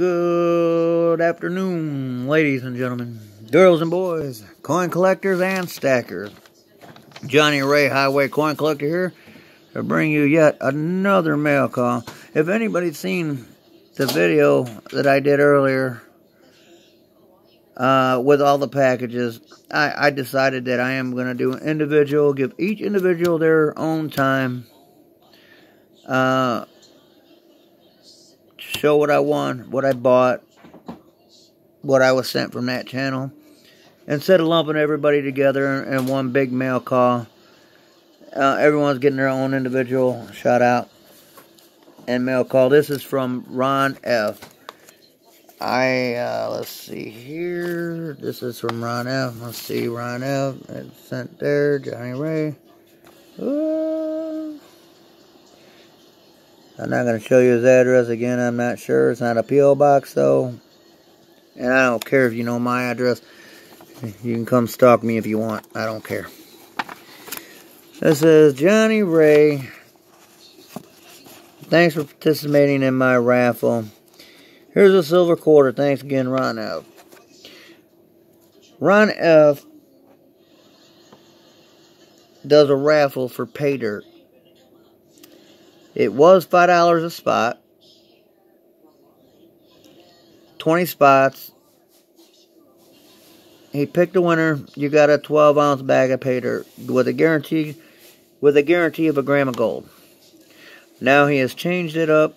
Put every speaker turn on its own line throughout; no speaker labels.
Good afternoon, ladies and gentlemen, girls and boys, coin collectors and stackers. Johnny Ray Highway Coin Collector here to bring you yet another mail call. If anybody's seen the video that I did earlier uh, with all the packages, I, I decided that I am going to do an individual, give each individual their own time. Uh, show what I won, what I bought, what I was sent from that channel. Instead of lumping everybody together in one big mail call, uh, everyone's getting their own individual shout out and mail call. This is from Ron F. I, uh, let's see here. This is from Ron F. Let's see, Ron F. It's sent there. Johnny Ray. I'm not going to show you his address again. I'm not sure. It's not a P.O. box, though. And I don't care if you know my address. You can come stalk me if you want. I don't care. This is Johnny Ray. Thanks for participating in my raffle. Here's a silver quarter. Thanks again, Ron F. Ron F does a raffle for pay dirt. It was $5 a spot. 20 spots. He picked a winner. You got a 12 ounce bag of pay dirt with a guarantee with a guarantee of a gram of gold. Now he has changed it up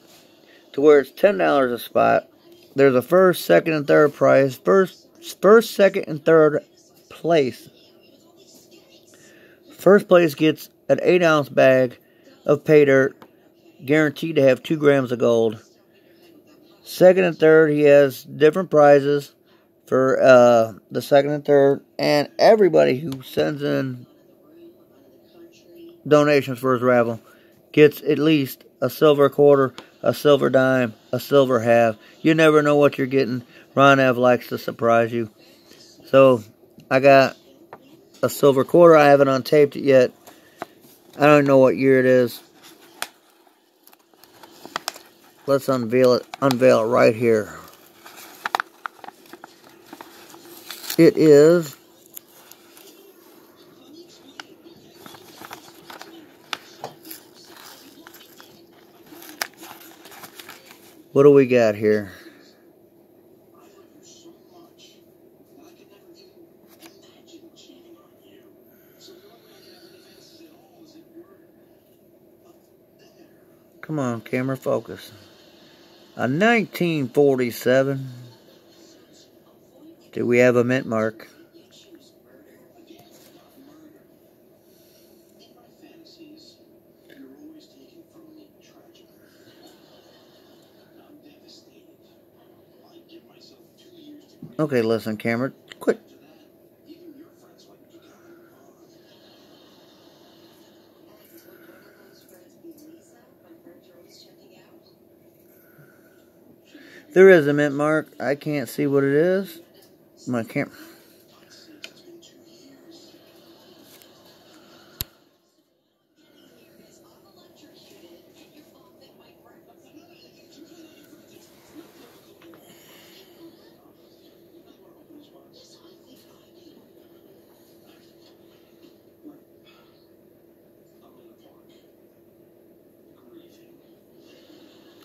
to where it's $10 a spot. There's a first, second, and third prize. First, first, second, and third place. First place gets an 8 ounce bag of pay dirt guaranteed to have two grams of gold. Second and third, he has different prizes for uh, the second and third, and everybody who sends in donations for his raffle gets at least a silver quarter, a silver dime, a silver half. You never know what you're getting. Ron F likes to surprise you. So, I got a silver quarter. I haven't untaped it yet. I don't know what year it is. Let's unveil it, unveil it right here. It is What do we got here? Come on, camera, focus. A 1947. Do we have a mint mark? Okay, listen, camera. Quit. There is a mint mark. I can't see what it is. My camera.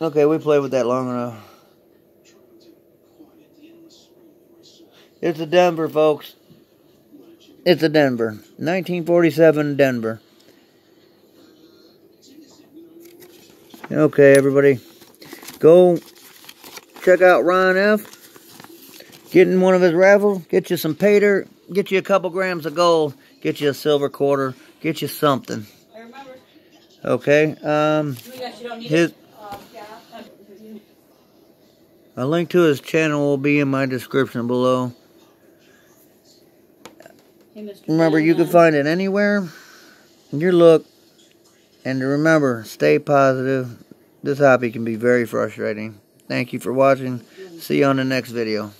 Okay, we played with that long enough. It's a Denver, folks. It's a Denver. 1947 Denver. Okay, everybody. Go check out Ron F. Get in one of his raffles. Get you some dirt. Get you a couple grams of gold. Get you a silver quarter. Get you something. Okay. Um, his... A link to his channel will be in my description below. Remember, you can find it anywhere. Your look. And remember, stay positive. This hobby can be very frustrating. Thank you for watching. See you on the next video.